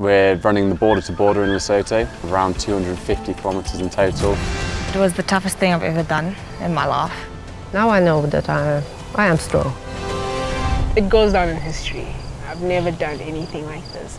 We're running the border to border in Lesotho, around 250 kilometres in total. It was the toughest thing I've ever done in my life. Now I know that I, I am strong. It goes down in history. I've never done anything like this.